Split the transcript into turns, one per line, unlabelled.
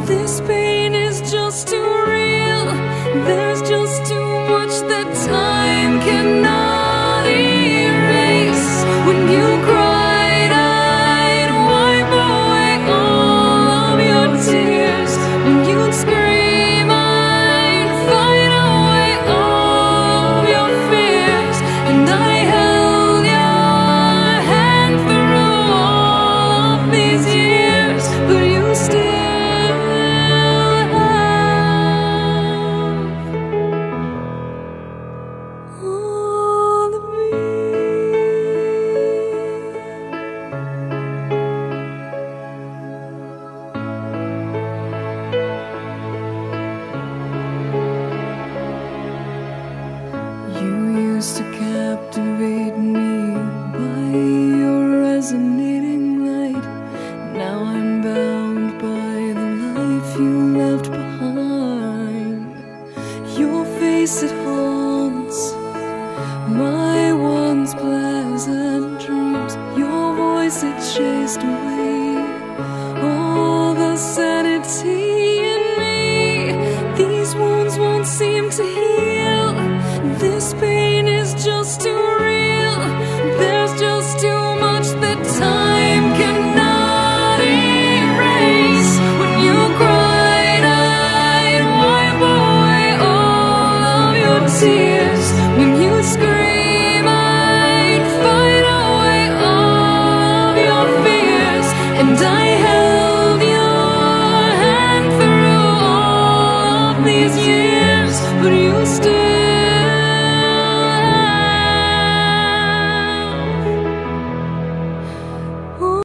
This pain is just too real. There's just too much that time cannot erase. When you cried, I'd wipe away all of your tears. When you'd scream, I'd fight away all of your fears. And I held your hand through all of these years, face it haunts my once pleasant dreams. Your voice it chased away all the sanity in me. These wounds won't seem to heal. This pain When you scream, I'd fight away all your fears. And I held your hand through all of these years, but you still.